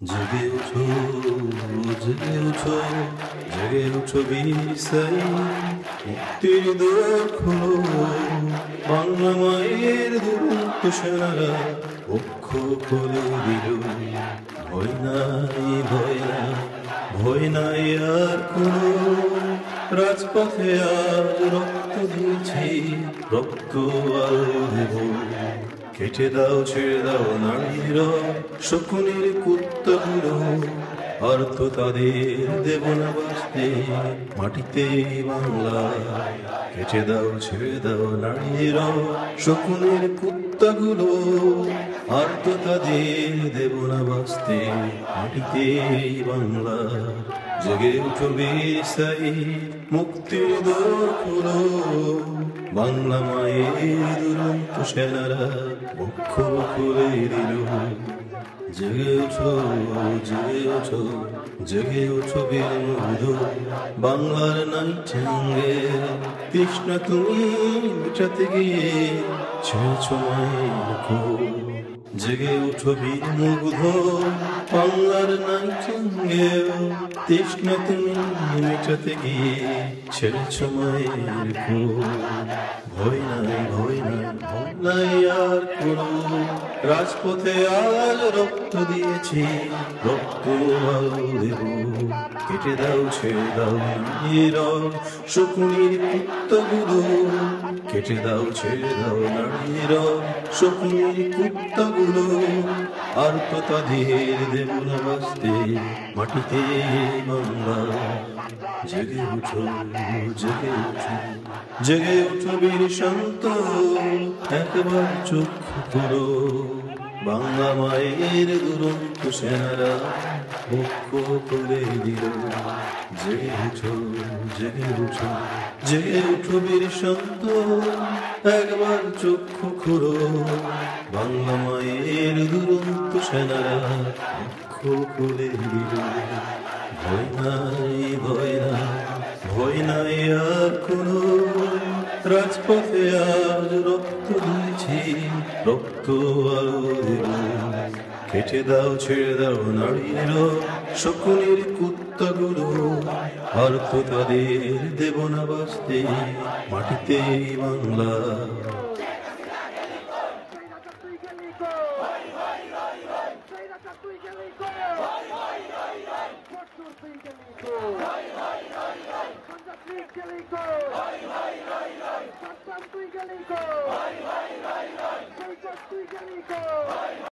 জেগে উঠো জেগে উঠো জেগে উঠো বিসাই মুক্তির খোলো, বাংলা মায়ের দুরন্ত সেনারা পক্ষ করে দিল, ভয় নাই ভয় নাই ভয় নাই আর কোনো। রাজপথে আর রক্ত দিয়েছি, রক্ত আলো দেব। কেটে দাও, ছেড়ে দাও নারীর শকুনের কুত্তগুলো। অর্থ তাদের দেব না বাঁচতে। মাটিতে বাংলা কেটে দাও, ছেড়ে দাও নারীর শকুনের কুত্তাগুলো। তো তাদের দেব না বাঁচতে। মাটিতে বাংলা জেগে উঠো বিসাই মুক্তির দোর বাংলা মায়ের সেনারা খুলে দিল জেগে ওঠো জেগে ওঠো জেগে ওঠো বীর মধু বাংলার নাই ঠেঙ্গে, কৃষ্ণ তুমি মিটাতে গিয়ে ছেড়েছ মায়ের। জেগে উঠো বীর মুগ্ধ বাংলার নাই তৃষ্ণা তুমি মিটাতে গিয়ে ছেড়েছ মায়ের। ভয় নাই ভয় নাই ভয় নাই আর কোনো। রাজপথে আজ রক্ত দিয়েছি, রক্ত দেব। কেটে দাও, ছেড়ে দাও নারীর শকুনির কুত্তগুলো কেটে দাও, ছেড়ে দাও নারীর। স্বপ্নের কুত্তা গুলো আর তো তাদের দেব না বাঁচতে। মাটিতে বাংলা জেগে উঠো জেগে উঠো। জেগে উঠো বীর শান্ত, একবার চোখ করো। বাংলা মায়ের দুরন্ত সেনারা পক্ষ করে দিল। জেগে উঠো জেগে উঠো জেগে উঠো বীর শান্ত একবার চক্ষু খুলো। বাংলা মায়ের দুরন্ত সেনারা পক্ষ করে দিল। ভয় নাই ভয় নাই ভয় নাই আর কোনো। রাজপথে আজ রক্ত রক্ত কেটে দাও ছেড়ে দাও নারীর শকুনের কুত্তাগুলো আর তো তাদের দেব না বাঁচতে মাটিতে বাংলা Angelico!